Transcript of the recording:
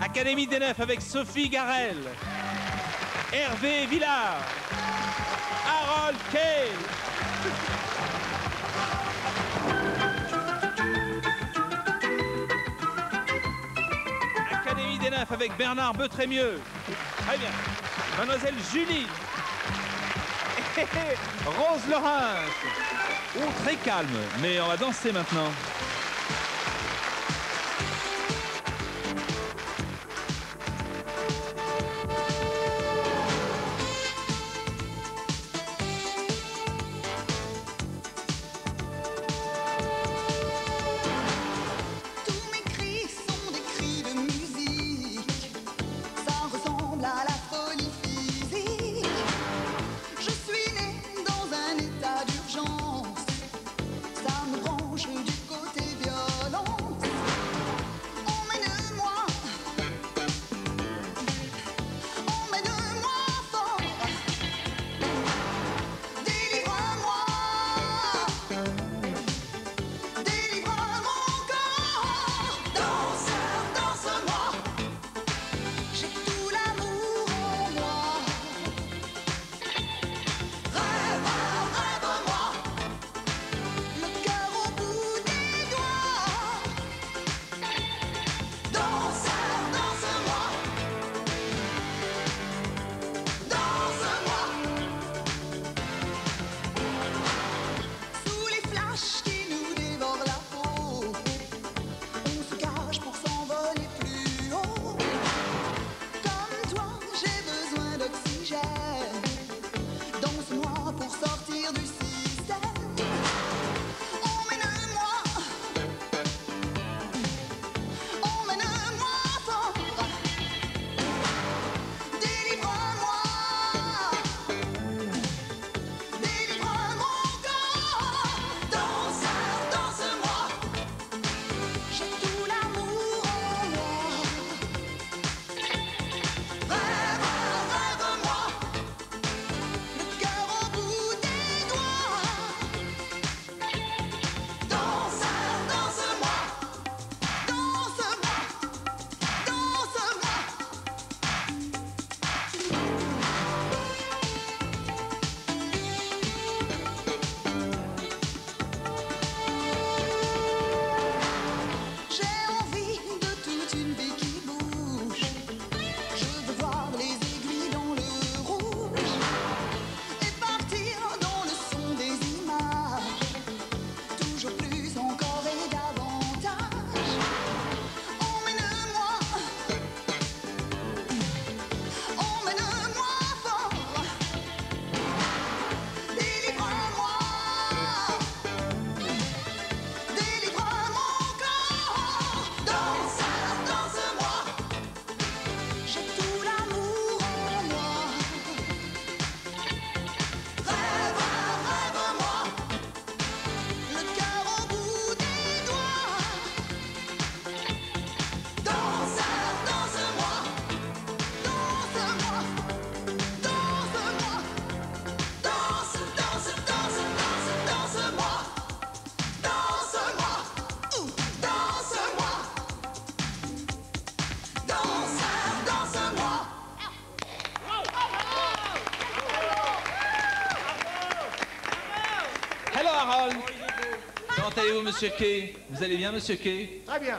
Académie des Neufs avec Sophie Garel, Hervé Villard, Harold Kay. avec Bernard Beutrémieux. Très bien. Mademoiselle Julie. Rose Laurence. Oh, très calme, mais on va danser maintenant. Comment allez-vous, Monsieur Kay? Vous allez bien, Monsieur Kay? Très bien.